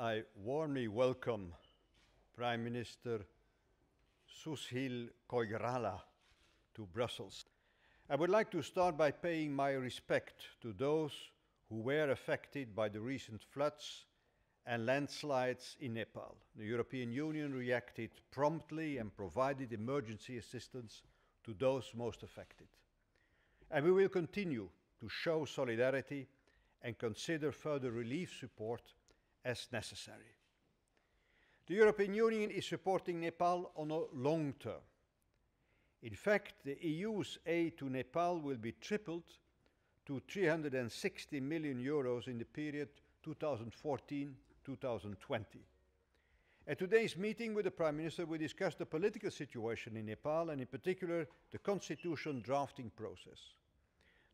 I warmly welcome Prime Minister Sushil Koirala to Brussels. I would like to start by paying my respect to those who were affected by the recent floods and landslides in Nepal. The European Union reacted promptly and provided emergency assistance to those most affected. And we will continue to show solidarity and consider further relief support as necessary. The European Union is supporting Nepal on a long term. In fact, the EU's aid to Nepal will be tripled to 360 million euros in the period 2014 2020. At today's meeting with the Prime Minister, we discussed the political situation in Nepal and, in particular, the constitution drafting process.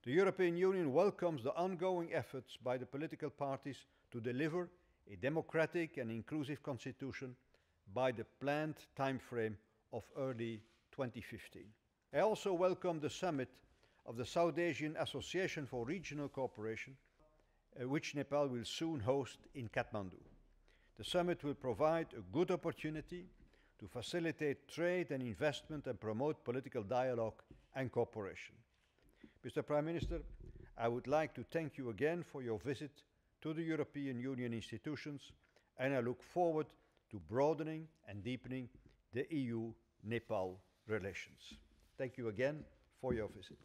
The European Union welcomes the ongoing efforts by the political parties to deliver a democratic and inclusive constitution by the planned timeframe of early 2015. I also welcome the summit of the South Asian Association for Regional Cooperation, uh, which Nepal will soon host in Kathmandu. The summit will provide a good opportunity to facilitate trade and investment and promote political dialogue and cooperation. Mr. Prime Minister, I would like to thank you again for your visit to the European Union institutions, and I look forward to broadening and deepening the EU Nepal relations. Thank you again for your visit.